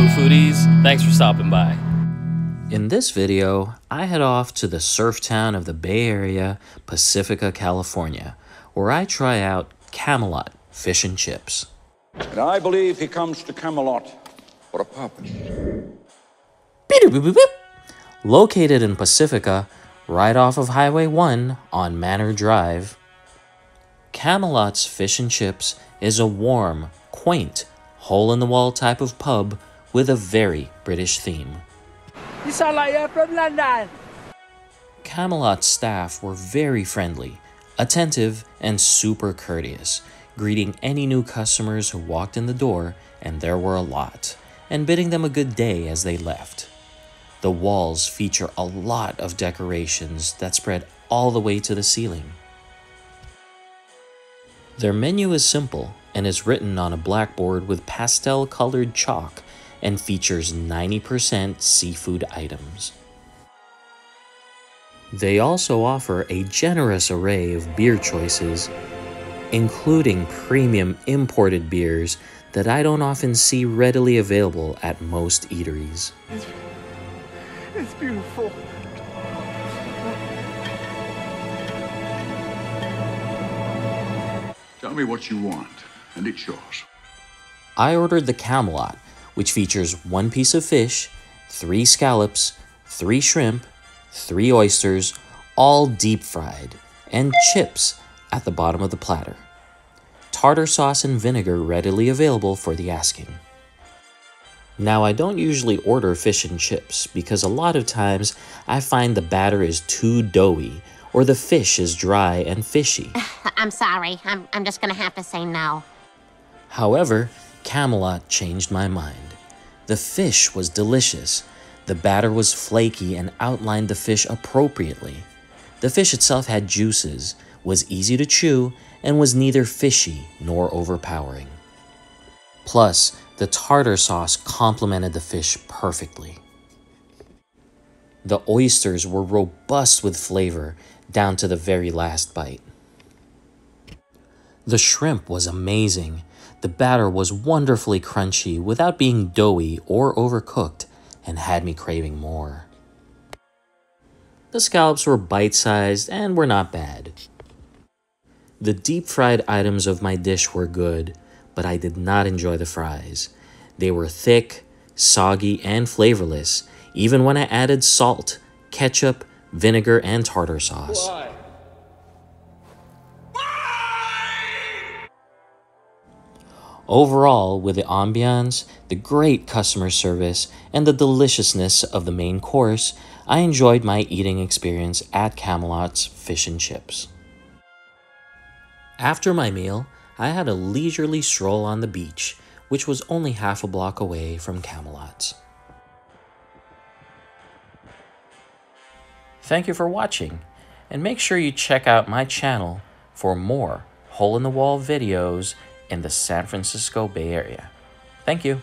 Hello, foodies. Thanks for stopping by. In this video, I head off to the surf town of the Bay Area, Pacifica, California, where I try out Camelot Fish and Chips. And I believe he comes to Camelot for a purpose. Located in Pacifica, right off of Highway 1 on Manor Drive, Camelot's Fish and Chips is a warm, quaint, hole in the wall type of pub with a very British theme. You sound like you're from London. Camelot's staff were very friendly, attentive, and super courteous, greeting any new customers who walked in the door, and there were a lot, and bidding them a good day as they left. The walls feature a lot of decorations that spread all the way to the ceiling. Their menu is simple and is written on a blackboard with pastel colored chalk and features 90% seafood items. They also offer a generous array of beer choices, including premium imported beers that I don't often see readily available at most eateries. It's beautiful. Tell me what you want, and it's yours. I ordered the Camelot, which features one piece of fish, three scallops, three shrimp, three oysters, all deep fried, and chips at the bottom of the platter. Tartar sauce and vinegar readily available for the asking. Now, I don't usually order fish and chips because a lot of times I find the batter is too doughy or the fish is dry and fishy. I'm sorry. I'm, I'm just gonna have to say no. However, Camelot changed my mind. The fish was delicious. The batter was flaky and outlined the fish appropriately. The fish itself had juices, was easy to chew, and was neither fishy nor overpowering. Plus, the tartar sauce complemented the fish perfectly. The oysters were robust with flavor down to the very last bite. The shrimp was amazing. The batter was wonderfully crunchy without being doughy or overcooked and had me craving more. The scallops were bite sized and were not bad. The deep fried items of my dish were good, but I did not enjoy the fries. They were thick, soggy, and flavorless, even when I added salt, ketchup, vinegar, and tartar sauce. Overall, with the ambiance, the great customer service, and the deliciousness of the main course, I enjoyed my eating experience at Camelot's Fish and Chips. After my meal, I had a leisurely stroll on the beach, which was only half a block away from Camelot's. Thank you for watching, and make sure you check out my channel for more hole in the wall videos in the San Francisco Bay Area. Thank you.